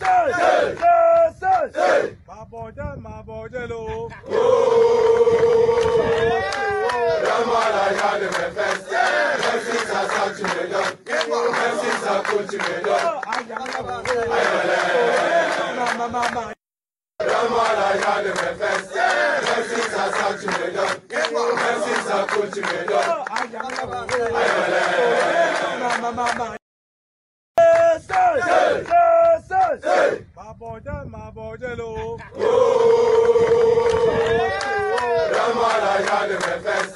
yes, say, yes. say. My boy, me sa sa sa ko Maboje maboje lo. Damara ya de mefes.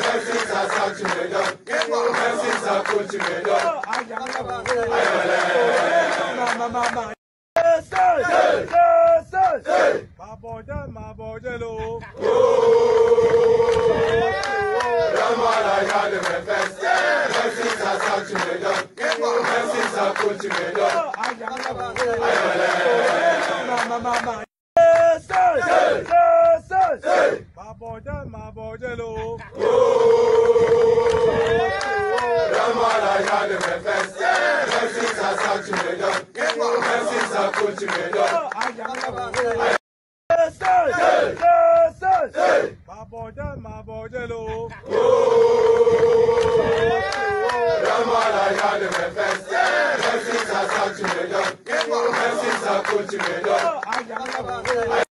Mefes asa chimejo. Mefes ako chimejo. Ayọ̀lẹ̀. Mama mama. Maboje maboje lo. Damara ya de mefes. Mefes asa chimejo òṣìmẹ̀jọ. Màbọ̀dé màbọ̀dé lo. Ramala ya le me fẹ́. Mẹ́sì sàṣà tìmẹ̀jọ. Mẹ́sì sàkó tìmẹ̀jọ. Màbọ̀dé màbọ̀dé lo. Ramala ya le me fẹ́. Akuntimẹjọ. Ẹ̀sìn Akuntimẹjọ.